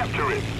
enemy recapture it.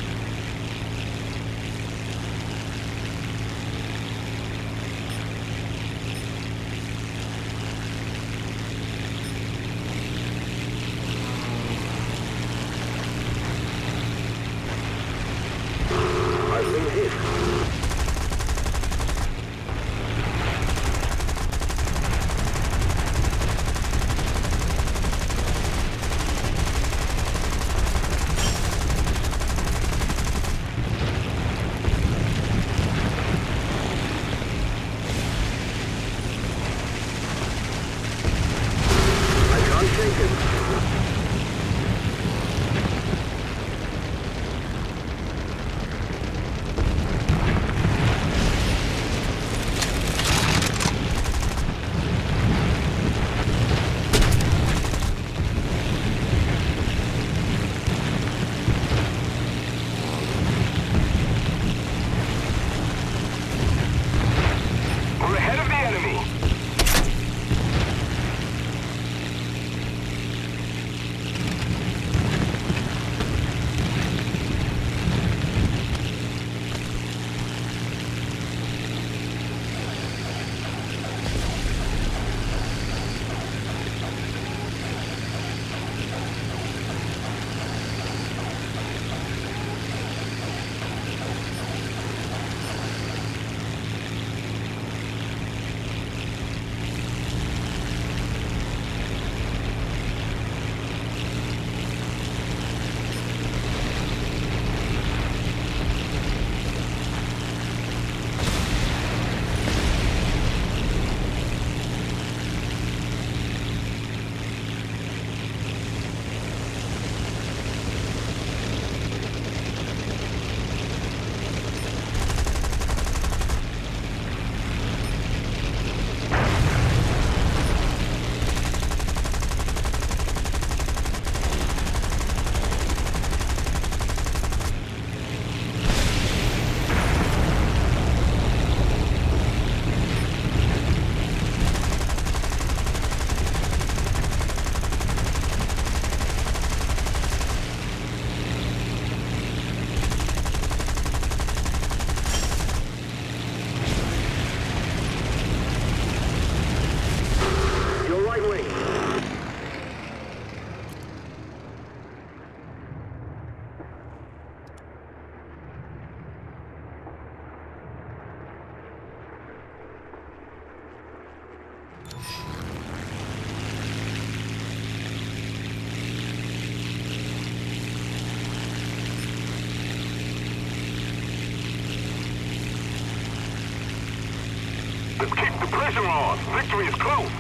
Victory is close.